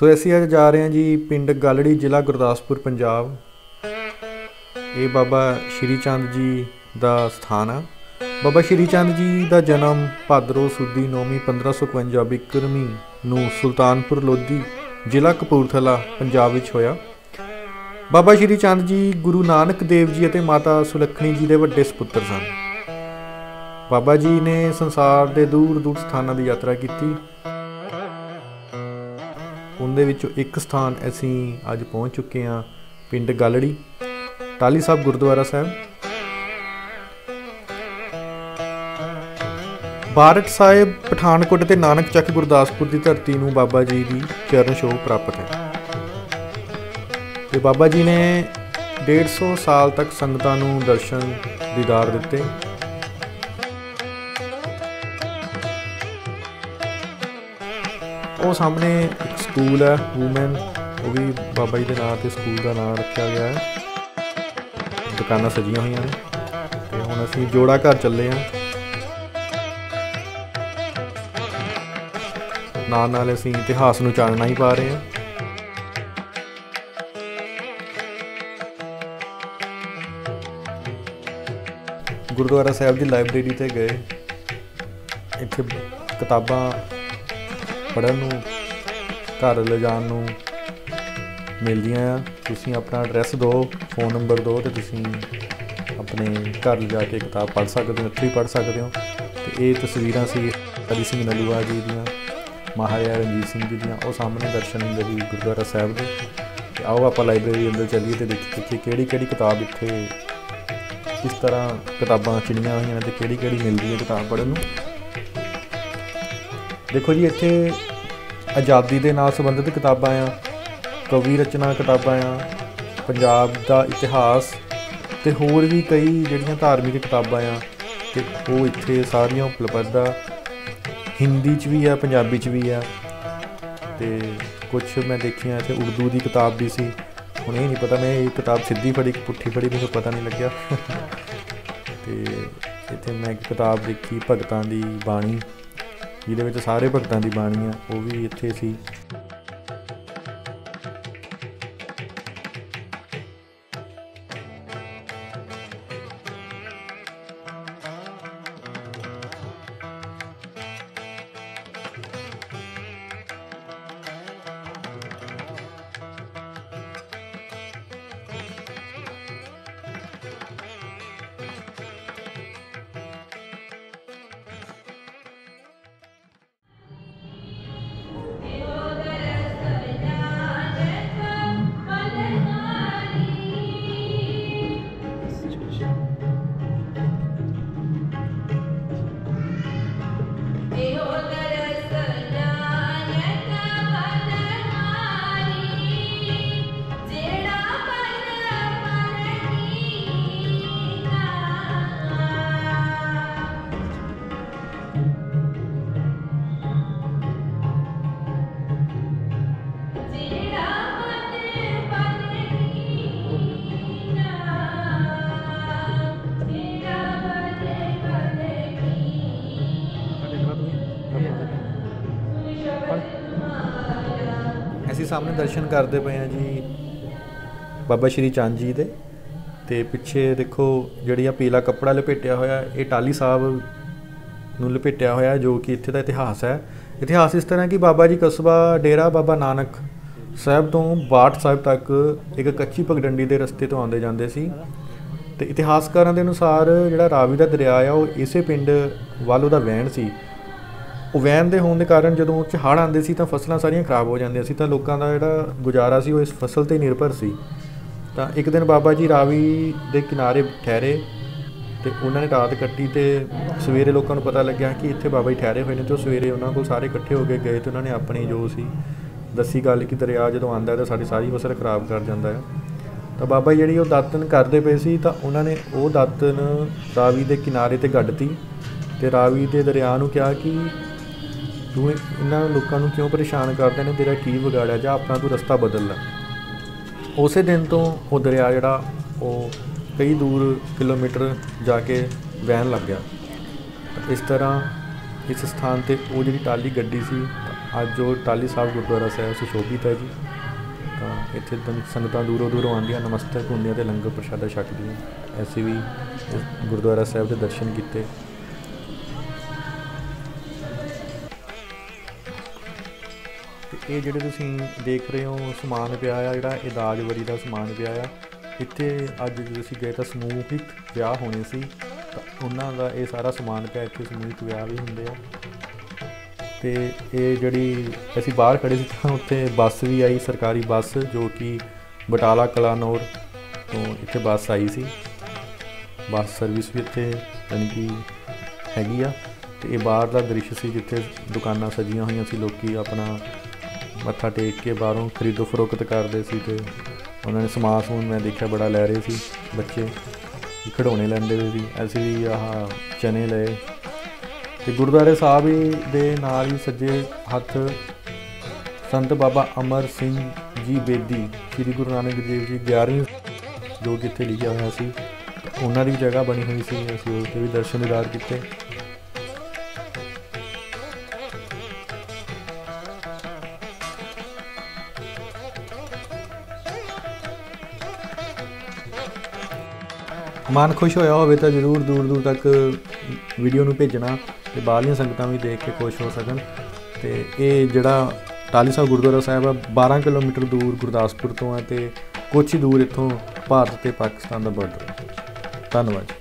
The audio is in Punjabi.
ਸੋ ਅਸੀਂ ਅੱਜ ਜਾ ਰਹੇ ਹਾਂ ਜੀ ਪਿੰਡ ਗਾਲੜੀ ਜ਼ਿਲ੍ਹਾ ਗੁਰਦਾਸਪੁਰ, ਪੰਜਾਬ। ਇਹ ਬਾਬਾ ਸ਼੍ਰੀ ਚੰਦ ਜੀ ਦਾ ਸਥਾਨ ਆ। ਬਾਬਾ ਸ਼੍ਰੀ ਚੰਦ ਜੀ ਦਾ ਜਨਮ ਭਾਦਰੋਂ ਸੁਦੀ ਨੌਵੀਂ 1551 ਬਿਕਰਮੀ ਨੂੰ ਸੁਲਤਾਨਪੁਰ ਲੋਧੀ ਜ਼ਿਲ੍ਹਾ ਕਪੂਰਥਲਾ, ਪੰਜਾਬ ਵਿੱਚ ਹੋਇਆ। ਬਾਬਾ ਸ਼੍ਰੀ ਚੰਦ ਜੀ ਗੁਰੂ ਨਾਨਕ ਦੇਵ ਜੀ ਅਤੇ ਮਾਤਾ ਸੁਲੱਖਣੀ ਜੀ ਦੇ ਵੱਡੇ ਸੁਪੁੱਤਰ ਸਨ। ਬਾਬਾ ਜੀ ਨੇ ਸੰਸਾਰ ਦੇ ਦੂਰ ਦੂਰ ਸਥਾਨਾਂ ਦੀ ਯਾਤਰਾ ਕੀਤੀ। ਉਹਦੇ ਵਿੱਚੋਂ ਇੱਕ ਸਥਾਨ ਅਸੀਂ ਅੱਜ ਪਹੁੰਚ ਚੁੱਕੇ ਹਾਂ ਪਿੰਡ ਗਲੜੀ ਟਾਲੀ ਸਾਹਿਬ ਗੁਰਦੁਆਰਾ ਸਾਹਿਬ। ਬਾਰਟ ਸਾਹਿਬ ਪਠਾਨਕੋਟ ਤੇ ਨਾਨਕ ਚੱਕ ਗੁਰਦਾਸਪੁਰ ਦੀ ਧਰਤੀ ਨੂੰ ਬਾਬਾ ਜੀ ਦੀ ਚਰਨ ਛੋਹ ਪ੍ਰਾਪਤ ਹੈ। ਤੇ ਬਾਬਾ ਜੀ ਨੇ 150 ਸਾਲ ਤੱਕ ਸੰਗਤਾਂ ਨੂੰ ਦਰਸ਼ਨ, ਦੀਦਾਰ ਦਿੱਤੇ। ਉਹ ਸਾਹਮਣੇ ਸਕੂਲ ਹੈ ਵੂਮਨ ਉਹ ਵੀ ਬਾਬਾ ਜੀ ਦੇ ਨਾਂ ਤੇ ਸਕੂਲ ਦਾ ਨਾਂ ਰੱਖਿਆ ਗਿਆ ਹੈ। ਦੁਕਾਨਾਂ ਸਜੀਆਂ ਹੋਈਆਂ ਨੇ ਤੇ ਹੁਣ ਅਸੀਂ ਜੋੜਾ ਘਰ ਚੱਲੇ ਹਾਂ। ਨਾਲ ਨਾਲ ਅਸੀਂ ਇਤਿਹਾਸ ਨੂੰ ਜਾਣਨਾ ਹੀ ਪਾ ਰਹੇ ਹਾਂ। ਗੁਰਦੁਆਰਾ ਸਾਹਿਬ ਦੀ ਲਾਇਬ੍ਰੇਰੀ ਤੇ ਗਏ। ਇੱਥੇ ਕਿਤਾਬਾਂ ਪੜ੍ਹਨ ਨੂੰ, ਘਰ ਲਿਜਾਣ ਨੂੰ ਮਿਲਦੀਆਂ ਆ। ਤੁਸੀਂ ਆਪਣਾ ਐਡਰੈਸ ਦਿਓ ਫੋਨ ਨੰਬਰ ਦਿਓ ਤੇ ਤੁਸੀਂ ਆਪਣੇ ਘਰ ਲਿਜਾ ਕੇ ਕਿਤਾਬ ਪੜ੍ਹ ਸਕਦੇ ਹੋ, ਇੱਥੇ ਹੀ ਪੜ੍ਹ ਸਕਦੇ ਹੋ। ਤੇ ਇਹ ਤਸਵੀਰਾਂ ਸੀ ਹਰੀ ਸਿੰਘ ਨਲੂਆ ਜੀ ਦੀਆਂ, ਮਹਾਰਾਜਾ ਰਣਜੀਤ ਸਿੰਘ ਜੀ ਦੀਆਂ। ਉਹ ਸਾਹਮਣੇ ਦਰਸ਼ਨ ਹੁੰਦੇ ਸੀ ਗੁਰਦੁਆਰਾ ਸਾਹਿਬ ਦੇ। ਤੇ ਆਓ ਆਪਾਂ ਲਾਇਬ੍ਰੇਰੀ ਅੰਦਰ ਚੱਲੀਏ ਤੇ ਦੇਖੀਏ ਕਿਹੜੀ ਕਿਹੜੀ ਕਿਤਾਬ ਇੱਥੇ ਕਿਸ ਤਰ੍ਹਾਂ ਕਿਤਾਬਾਂ ਚਿਣੀਆਂ ਹੋਈਆਂ ਨੇ ਤੇ ਕਿਹੜੀ ਕਿਹੜੀ ਮਿਲਦੀ ਹੈ ਕਿਤਾਬ ਪੜ੍ਹਨ ਨੂੰ। ਦੇਖੋ ਜੀ, ਇੱਥੇ ਆਜ਼ਾਦੀ ਦੇ ਨਾਲ ਸੰਬੰਧਿਤ ਕਿਤਾਬਾਂ ਆ, ਕਵੀ ਰਚਨਾ ਕਿਤਾਬਾਂ ਆ, ਪੰਜਾਬ ਦਾ ਇਤਿਹਾਸ ਤੇ ਹੋਰ ਵੀ ਕਈ ਜਿਹੜੀਆਂ ਧਾਰਮਿਕ ਕਿਤਾਬਾਂ ਆ, ਤੇ ਉਹ ਇੱਥੇ ਸਾਰੀਆਂ ਉਪਲਬਧ ਆ। ਹਿੰਦੀ 'ਚ ਵੀ ਆ, ਪੰਜਾਬੀ 'ਚ ਵੀ ਆ। ਤੇ ਕੁਝ ਮੈਂ ਦੇਖੀਆਂ ਇੱਥੇ ਉਰਦੂ ਦੀ ਕਿਤਾਬ ਵੀ ਸੀ। ਹੁਣ ਇਹ ਨਹੀਂ ਪਤਾ, ਮੈਂ ਇਹ ਕਿਤਾਬ ਸਿੱਧੀ ਫੜੀ ਕਿ ਪੁੱਠੀ ਫੜੀ, ਮੈਨੂੰ ਪਤਾ ਨਹੀਂ ਲੱਗਿਆ। ਤੇ ਇੱਥੇ ਮੈਂ ਇੱਕ ਕਿਤਾਬ ਦੇਖੀ, ਭਗਤਾਂ ਦੀ ਬਾਣੀ। ਜਿਹਦੇ ਵਿੱਚ ਸਾਰੇ ਭਗਤਾਂ ਦੀ ਬਾਣੀ ਆ ਉਹ ਵੀ ਇੱਥੇ ਸੀ। ਸਾਹਮਣੇ ਦਰਸ਼ਨ ਕਰਦੇ ਪਏ ਹਾਂ ਜੀ ਬਾਬਾ ਸ਼੍ਰੀ ਚੰਦ ਜੀ ਦੇ। ਤੇ ਪਿੱਛੇ ਦੇਖੋ ਜਿਹੜੀ ਆ ਪੀਲਾ ਕੱਪੜਾ ਲਪੇਟਿਆ ਹੋਇਆ, ਇਹ ਟਾਲੀ ਸਾਹਿਬ ਨੂੰ ਲਪੇਟਿਆ ਹੋਇਆ ਜੋ ਕਿ ਇੱਥੇ ਦਾ ਇਤਿਹਾਸ ਹੈ। ਇਤਿਹਾਸ ਇਸ ਤਰ੍ਹਾਂ ਕਿ ਬਾਬਾ ਜੀ ਕਸਬਾ ਡੇਰਾ ਬਾਬਾ ਨਾਨਕ ਸਾਹਿਬ ਤੋਂ ਬਾਟ ਸਾਹਿਬ ਤੱਕ ਇੱਕ ਕੱਚੀ ਪਗਡੰਡੀ ਦੇ ਰਸਤੇ ਤੋਂ ਆਉਂਦੇ ਜਾਂਦੇ ਸੀ। ਤੇ ਇਤਿਹਾਸਕਾਰਾਂ ਦੇ ਅਨੁਸਾਰ ਜਿਹੜਾ ਰਾਵੀ ਦਾ ਦਰਿਆ ਆ, ਉਹ ਇਸੇ ਪਿੰਡ ਵੱਲ ਉਹਦਾ ਵਹਿਣ ਸੀ। ਉਹ ਵਹਿਣ ਦੇ ਹੋਣ ਦੇ ਕਾਰਨ ਜਦੋਂ ਉਹ ਹੜ੍ਹ ਆਉਂਦੇ ਸੀ ਤਾਂ ਫਸਲਾਂ ਸਾਰੀਆਂ ਖਰਾਬ ਹੋ ਜਾਂਦੀਆਂ ਸੀ ਤਾਂ ਲੋਕਾਂ ਦਾ ਜਿਹੜਾ ਗੁਜ਼ਾਰਾ ਸੀ ਉਹ ਇਸ ਫਸਲ ਤੇ ਨਿਰਭਰ ਸੀ। ਤਾਂ ਇੱਕ ਦਿਨ ਬਾਬਾ ਜੀ ਰਾਵੀ ਦੇ ਕਿਨਾਰੇ ਠਹਿਰੇ ਤੇ ਉਹਨਾਂ ਨੇ ਰਾਤ ਕੱਟੀ ਤੇ ਸਵੇਰੇ ਲੋਕਾਂ ਨੂੰ ਪਤਾ ਲੱਗਿਆ ਕਿ ਇੱਥੇ ਬਾਬਾ ਜੀ ਠਹਿਰੇ ਹੋਏ ਨੇ ਤੇ ਸਵੇਰੇ ਉਹਨਾਂ ਕੋਲ ਸਾਰੇ ਇਕੱਠੇ ਹੋ ਕੇ ਗਏ ਤੇ ਉਹਨਾਂ ਨੇ ਆਪਣੀ ਜੋ ਸੀ ਦੱਸੀ ਗੱਲ ਕਿ ਦਰਿਆ ਜਦੋਂ ਆਂਦਾ ਤਾਂ ਸਾਡੀ ਸਾਰੀ ਫਸਲ ਖਰਾਬ ਕਰ ਜਾਂਦਾ ਹੈ। ਤਾਂ ਬਾਬਾ ਜੀ ਜਿਹੜੀ ਉਹ ਦਾਤਨ ਕਰਦੇ ਪਏ ਸੀ ਤਾਂ ਉਹਨਾਂ ਨੇ ਉਹ ਦਾਤਨ ਰਾਵੀ ਦੇ ਕਿਨਾਰੇ ਤੇ ਗੱਡਤੀ ਤੇ ਰਾਵੀ ਦੇ ਦਰਿਆ ਨੂੰ ਕਿਹਾ ਕਿ ਤੂੰ ਇਹਨਾਂ ਲੋਕਾਂ ਨੂੰ ਕਿਉਂ ਪਰੇਸ਼ਾਨ ਕਰਦੇ ਨੇ? ਤੇਰਾ ਕੀ ਵਿਗਾੜਿਆ ਜਾਂ ਆਪਣਾ ਤੂੰ ਰਸਤਾ ਬਦਲ ਲੈ। ਉਸੇ ਦਿਨ ਤੋਂ ਉਹ ਦਰਿਆ ਜਿਹੜਾ, ਉਹ ਕਈ ਦੂਰ ਕਿਲੋਮੀਟਰ ਜਾ ਕੇ ਵਹਿਣ ਲੱਗ ਗਿਆ। ਇਸ ਤਰ੍ਹਾਂ ਇਸ ਸਥਾਨ ਤੇ ਉਹ ਜਿਹੜੀ ਟਾਲੀ ਗੱਡੀ ਸੀ ਅੱਜ ਉਹ ਟਾਲੀ ਸਾਹਿਬ ਗੁਰਦੁਆਰਾ ਸਾਹਿਬ ਸੁਸ਼ੋਭਿਤ ਹੈ ਜੀ। ਤਾਂ ਇੱਥੇ ਸੰਗਤਾਂ ਦੂਰੋਂ ਦੂਰੋਂ ਆਉਂਦੀਆਂ, ਨਮਸਤਕ ਹੁੰਦੀਆਂ ਤੇ ਲੰਗਰ ਪ੍ਰਸ਼ਾਦਾ ਛਕਦੀਆਂ। ਅਸੀਂ ਵੀ ਗੁਰਦੁਆਰਾ ਸਾਹਿਬ ਦੇ ਦਰਸ਼ਨ ਕੀਤੇ। ਤੇ ਇਹ ਜਿਹੜੇ ਤੁਸੀਂ ਦੇਖ ਰਹੇ ਹੋ ਸਮਾਨ ਪਿਆ ਆ, ਜਿਹੜਾ ਇਹ ਦਾਜ ਵਰੀ ਦਾ ਸਮਾਨ ਪਿਆ ਆ, ਇੱਥੇ ਅੱਜ ਜਦੋਂ ਅਸੀਂ ਗਏ ਤਾਂ ਸਮੂਹਿਕ ਵਿਆਹ ਹੋਣੇ ਸੀ, ਤਾਂ ਉਹਨਾਂ ਦਾ ਇਹ ਸਾਰਾ ਸਮਾਨ ਪਿਆ, ਇੱਥੇ ਸਮੂਹਿਕ ਵਿਆਹ ਵੀ ਹੁੰਦੇ ਆ। ਤੇ ਇਹ ਜਿਹੜੀ ਅਸੀਂ ਬਾਹਰ ਖੜੇ ਸੀ ਤਾਂ ਉੱਥੇ ਬੱਸ ਵੀ ਆਈ, ਸਰਕਾਰੀ ਬੱਸ ਜੋ ਕਿ ਬਟਾਲਾ ਕਲਾਨੌਰ ਤੋਂ ਇੱਥੇ ਬੱਸ ਆਈ ਸੀ। ਬੱਸ ਸਰਵਿਸ ਵੀ ਇੱਥੇ ਯਾਨੀ ਕਿ ਹੈਗੀ ਆ, ਤੇ ਇਹ ਬਾਹਰ ਦਾ ਦ੍ਰਿਸ਼ ਸੀ ਜਿੱਥੇ ਦੁਕਾਨਾਂ ਸਜੀਆਂ ਹੋਈਆਂ ਸੀ, ਲੋਕੀ ਆਪਣਾ ਮੱਥਾ ਟੇਕ ਕੇ ਬਾਹਰੋਂ ਖਰੀਦੋ ਫਰੋਖਤ ਕਰਦੇ ਸੀ ਤੇ ਉਹਨਾਂ ਨੇ ਸਮਾਨ ਸਮੂਨ ਮੈਂ ਦੇਖਿਆ ਬੜਾ ਲੈ ਰਹੇ ਸੀ, ਬੱਚੇ ਖਿਡੌਣੇ ਲੈਂਦੇ ਹੋਏ ਸੀ। ਅਸੀਂ ਵੀ ਆਹ ਚਨੇ ਲਏ। ਤੇ ਗੁਰਦੁਆਰੇ ਸਾਹਿਬ ਦੇ ਨਾਲ ਹੀ ਸੱਜੇ ਹੱਥ ਸੰਤ ਬਾਬਾ ਅਮਰ ਸਿੰਘ ਜੀ ਬੇਦੀ, ਸ੍ਰੀ ਗੁਰੂ ਨਾਨਕ ਦੇਵ ਜੀ 11ਵੀਂ ਜੋ ਕਿੱਥੇ ਲਿਖਿਆ ਹੋਇਆ ਸੀ, ਉਹਨਾਂ ਦੀ ਜਗ੍ਹਾ ਬਣੀ ਹੋਈ ਸੀ। ਅਸੀਂ ਉਸ ਦੇ ਵੀ ਦਰਸ਼ਨ ਦਿਦਾਰ ਕੀਤੇ। ਮਨ ਖੁਸ਼ ਹੋਇਆ ਹੋਵੇ ਤਾਂ ਜ਼ਰੂਰ ਦੂਰ ਦੂਰ ਤੱਕ ਵੀਡੀਓ ਨੂੰ ਭੇਜਣਾ ਤੇ ਬਾਹਰਲੀਆਂ ਸੰਗਤਾਂ ਵੀ ਦੇਖ ਕੇ ਖੁਸ਼ ਹੋ ਸਕਣ। ਤੇ ਇਹ ਜਿਹੜਾ ਟਾਲੀ ਸਾਹਿਬ ਗੁਰਦੁਆਰਾ ਸਾਹਿਬ ਆ 12 ਕਿਲੋਮੀਟਰ ਦੂਰ ਗੁਰਦਾਸਪੁਰ ਤੋਂ ਹੈ ਤੇ ਕੁਛ ਹੀ ਦੂਰ ਇੱਥੋਂ ਭਾਰਤ ਤੇ ਪਾਕਿਸਤਾਨ ਦਾ ਬਾਰਡਰ ਹੈ ਧੰਨਵਾਦ